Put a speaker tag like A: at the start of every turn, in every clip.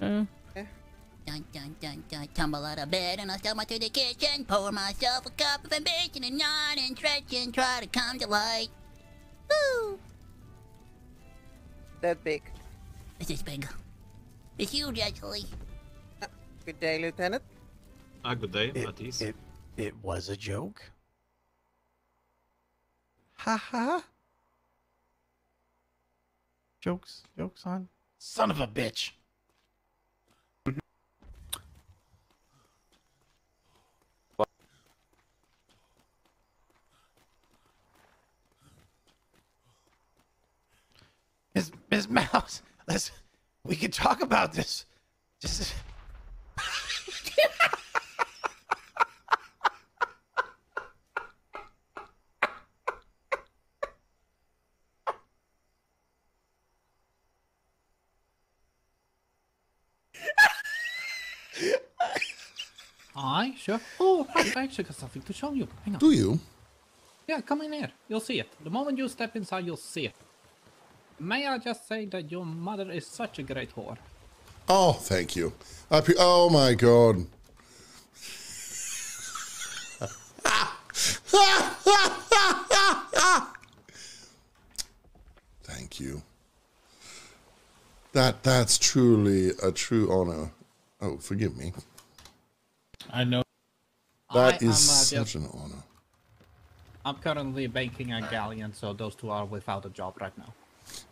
A: Uh,
B: Dun, dun, dun, dun. Tumble out of bed and I stumble to the kitchen. Pour myself a cup of ambition and yawn and stretch and try to come to light. Woo!
C: That big.
B: This is big. It's huge, actually.
C: Good day, Lieutenant.
D: Ah, good day,
E: It,
D: Matisse.
E: it, it was a joke. Ha ha. Jokes, jokes on. Son of a bitch. Miss Miss Mouse, let's we can talk about this. Just
F: Aye, sure. Oh, I've actually got something to show you. Hang on.
G: Do you?
F: Yeah, come in here. You'll see it. The moment you step inside, you'll see it. May I just say that your mother is such a great whore.
G: Oh, thank you. I pre- oh my god. thank you. That that's truly a true honor. Oh, forgive me.
F: I know.
G: That
F: I
G: is
F: am, uh,
G: such an honor.
F: I'm currently banking a galleon, so those two are without a job right now.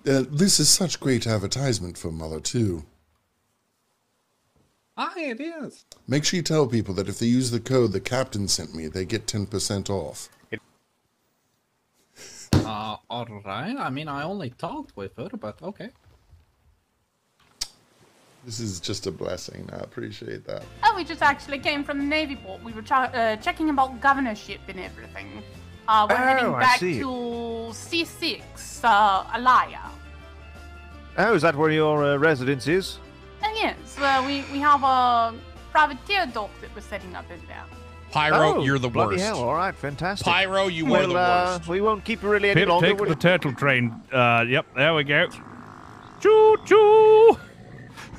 G: Uh, this is such great advertisement for Mother too.
F: Aye, it is.
G: Make sure you tell people that if they use the code the captain sent me, they get ten percent off.
F: Uh, alright. I mean, I only talked with her, but okay.
G: This is just a blessing. I appreciate that.
H: Oh, we just actually came from the Navy port. We were ch- uh, checking about governorship and everything. Uh, we're heading
I: Oh, I
H: back
I: see.
H: to C6, uh, Alaya.
I: Oh, is that where your uh, residence is?
H: And yes, uh, we, we have a privateer dock that we're setting up in there.
J: Pyro,
I: oh,
J: you're the
I: bloody
J: worst.
I: hell! All right, fantastic.
J: Pyro, you
I: well,
J: are the
I: uh,
J: worst.
I: we won't keep you really any
K: Take,
I: longer.
K: take the
I: we?
K: turtle train. Uh, yep, there we go. Choo choo.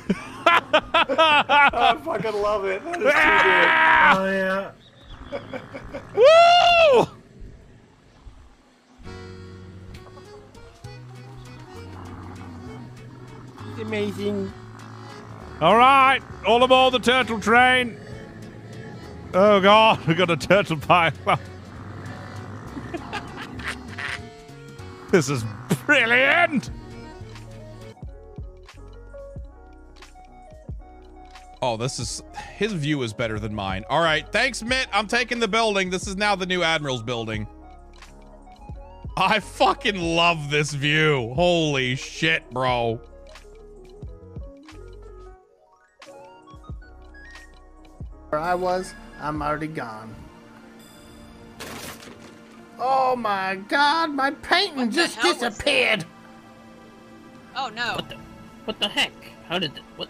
D: I fucking love it. That is too good.
K: Oh yeah. Woo!
E: Amazing.
K: All right, all aboard the turtle train. Oh god, we got a turtle pie. this is brilliant.
J: Oh, this is his view is better than mine. All right, thanks, Mitt. I'm taking the building. This is now the new admiral's building. I fucking love this view. Holy shit, bro.
E: Where I was, I'm already gone. Oh my god, my painting just
L: hell was that?
E: disappeared.
L: Oh no.
A: what the, what the heck? How did, what?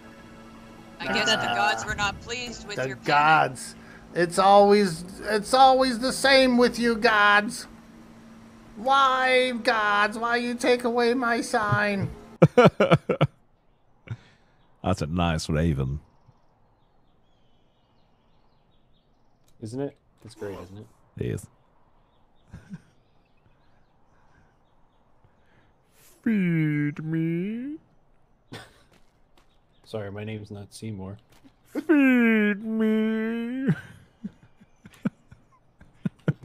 L: I guess the ah. gods were not pleased with
E: The
L: your painting.
E: gods. It's always it's always the same with you gods. Why, gods, why you take away my sign?
K: That's a nice raven.
D: Isn't it? It's great, isn't it?
K: Yes. Feed me.
D: Sorry, my name's not Seymour.
K: Feed me.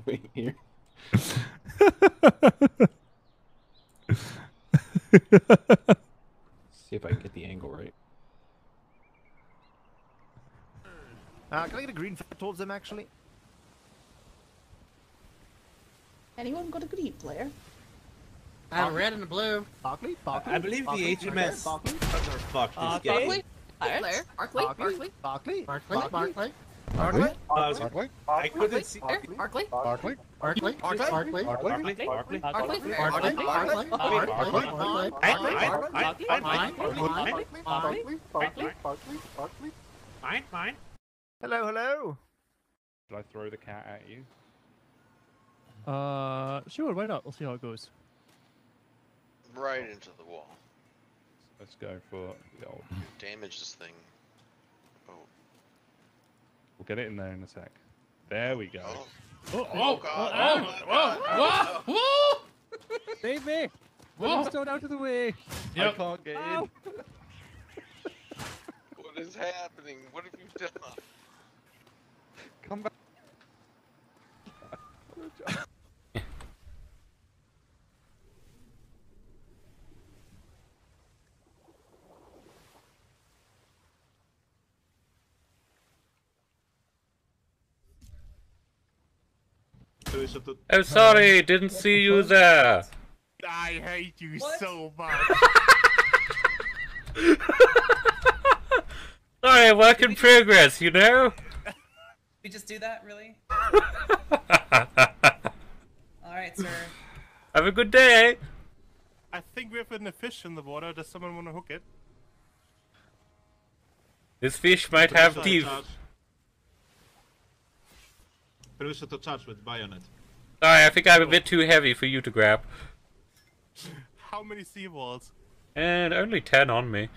D: Wait here. See if I can get the angle right.
I: Uh, can I get a green flag towards them, actually?
M: Anyone got a green player?
E: I have a red and a blue.
I: Barkley? Barkley?
N: I believe the HMS.
I: Barkley?
N: Fuck
M: Uh,
N: this game.
M: Barkley? Blair? Barkley?
I: Barkley?
M: Barkley?
I: Barkley?
E: Barkley, Barkley,
I: Barkley?
N: I was- I couldn't see.
M: Barkley? Barkley?
E: Barkley, Barkley, Barkley,
N: Barkley,
M: Barkley?
N: Barkley,
M: Barkley?
E: Barkley,
M: Barkley?
E: Barkley, Barkley,
M: Barkley?
N: Fine, fine.
I: Hello, hello.
N: Should I throw the cat at you?
O: Uh, sure, why not? We'll see how it goes.
P: Right into the wall.
N: Let's go for the old.
O: Damage this thing. Oh.
N: We'll get it in there in a sec. There we go.
O: Oh.
N: Oh,
O: Oh, God.
N: whoa,
O: Oh,
N: whoa, Save me!
O: Whoa.
N: Stone out of the way!
O: Yep.
N: I can't get
O: Ow.
N: in.
O: What is happening? What have you done?
N: Come back.
P: Oh, sorry, didn't see you there.
Q: I hate you
L: What?
Q: so much.
P: Sorry, work in progress, you know?
R: We just do that, really? Alright, sir.
P: Have a good day.
Q: I think we have a fish in the water. Does someone want to hook it?
P: This fish might have teeth.
S: Permission to charge with bayonet.
P: Sorry, I think I'm a bit too heavy for you to grab.
Q: How many seawalls?
P: And only 10 on me.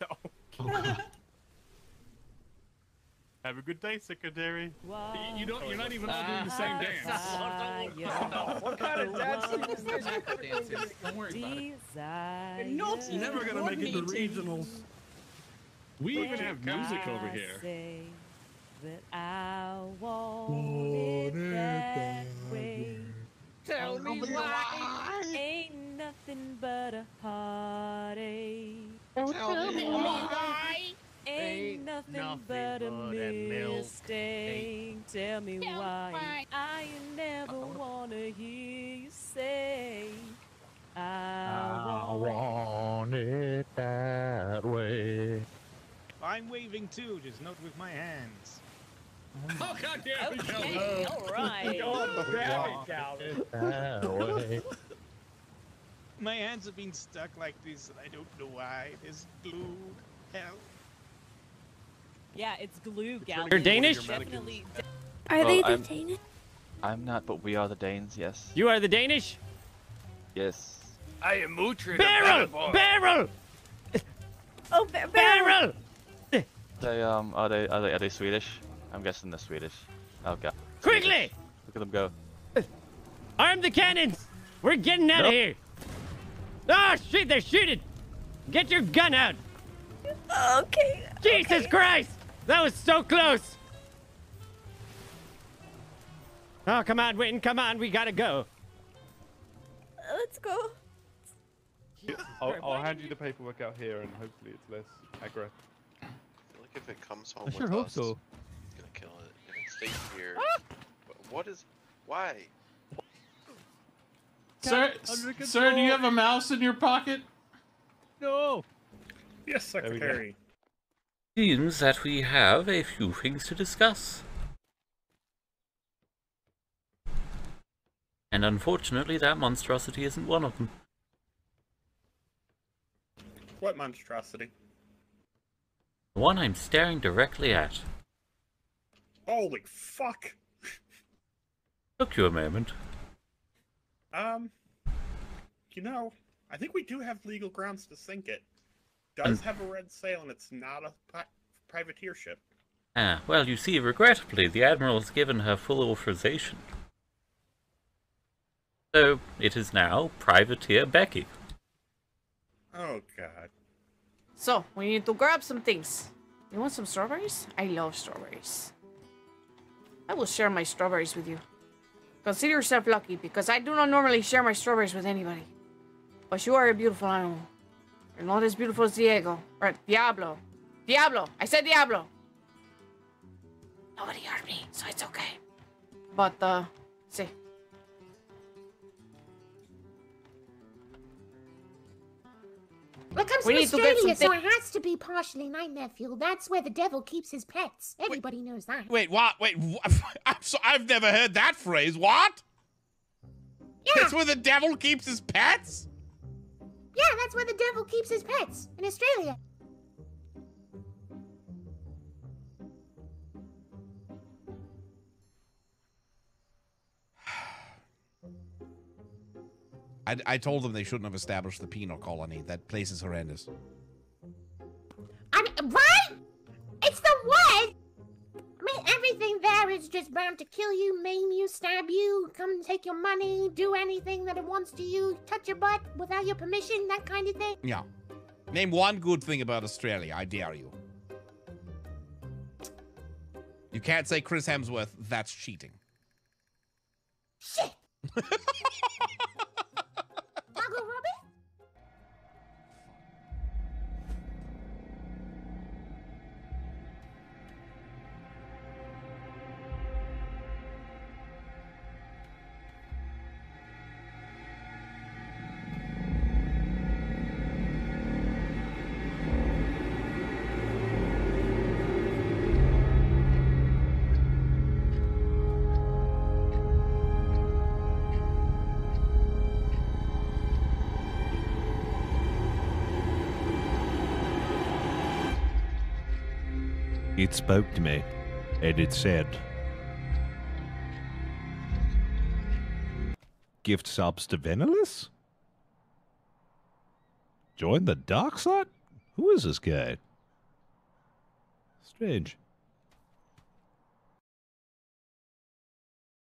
Q: Oh, Have a good day, Secretary.
S: You don't. You're not even all doing the same ah, dance.
Q: Ah, ah, what kind of dance is this?
S: Don't worry about it. You're never gonna make it to regionals. We even have music over here.
T: That I want it that way.
L: Tell me why.
T: Ain't nothing but a heartache.
L: Tell me why.
T: Ain't nothing but a mistake. Tell me why I never wanna hear you say I want.
K: want it that way.
N: I'm waving too, just not with my hands.
S: Oh god damn it,
T: Okay, all oh, right.
S: God damn it, Calvin.
N: My hands have been stuck like this, and I don't know why. There's glue. Hell.
T: Yeah, it's glue, gal.
U: You're Danish?
T: Definitely.
U: Are they the
T: I'm-
U: Danish? I'm not, but we are the Danes, yes. You are the Danish? Yes.
S: I am Mutrid.
U: Barrel! Barrel!
T: Oh,
U: barrel! They, um, are they, are they, are they Swedish? I'm guessing they're Swedish. Oh god. Quickly! Look at them go.
V: Arm the cannons! We're getting out
U: Nope.
V: of here! Oh shit, they're shooting! Get your gun out!
T: Okay.
V: Jesus Christ! That was so close! Oh, come on, Witten, come on, we gotta go.
T: Let's go.
N: I'll, I'll hand you the paperwork out here, and hopefully it's less aggro.
O: I feel like if it comes home
N: I
O: with
N: sure hope
O: us,
N: so.
O: it's gonna kill it. If it stays here,
T: Ah!
O: what is? Why?
E: Sir, sir, do you have a mouse in your pocket?
N: No.
D: Yes,
N: we go.
D: Secretary.
P: Seems that we have a few things to discuss. And unfortunately, that monstrosity isn't one of them.
D: What monstrosity?
P: The one I'm staring directly at.
D: Holy fuck.
P: Took you a moment.
D: Um, you know, I think we do have legal grounds to sink it. Does have a red sail and it's not a pri- privateer ship.
P: Ah, well, you see, regrettably, the Admiral has given her full authorization. So, it is now Privateer Becky.
D: Oh god.
H: So, we need to grab some things. You want some strawberries? I love strawberries. I will share my strawberries with you. Consider yourself lucky because I do not normally share my strawberries with anybody. But you are a beautiful animal. You're not as beautiful as Diego. Or Diablo. Diablo! I said Diablo! Nobody heard me, so it's okay. But, uh, see.
W: Well, it comes
H: We
W: from
H: need to get some
W: so it has to be partially nightmare fuel. That's where the devil keeps his pets. Everybody knows that.
J: Wait, what? Wait, wh- I'm so, I've never heard that phrase. What?
W: Yeah.
J: That's where the devil keeps his pets?
W: Yeah, that's where the devil keeps his pets in Australia.
J: I, I told them they shouldn't have established the penal colony. That place is horrendous.
W: Is just bound to kill you, maim you, stab you, come and take your money, do anything that it wants to you, touch your butt without your permission, that kind of thing.
J: Yeah. Name one good thing about Australia. I dare you. You can't say Chris Hemsworth. That's cheating.
W: Shit.
K: It spoke to me, and it said, Gift subs to Venilus? Join the dark side? Who is this guy? Strange.